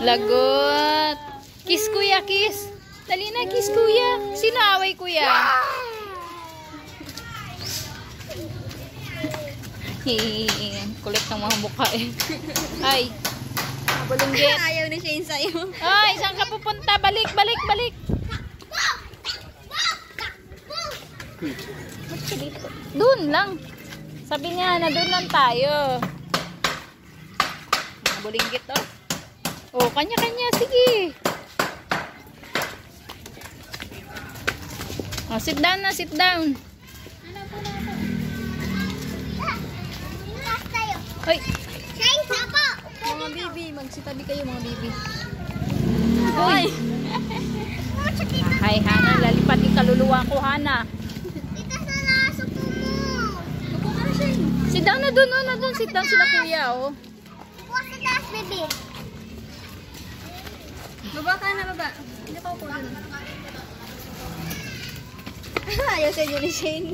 Lagot. Kiss kuya, kiss. Dali na, kiss kuya. Sino away kuya? Kulit ng mga mukha eh. Ay. Bulunggit. Ayaw na siya sa'yo. Ay, saan ka pupunta? Balik, balik, balik. Ba't siya dito? Doon lang. Sabi niya na doon lang tayo. Mga bulinggit oh. Oh, kanya-kanya. Sige. Oh, sit down na, sit down. Ay, Mga baby, magsitabi kayo mga baby. Hoy. Ay, Hana, lalipat yung kaluluwa ko, Hana. Sit down na doon, oh, na doon. Sit down sila kuya, oh. Baba ka na, baba. Hindi pa upo dun. Ayaw sa ni Shane.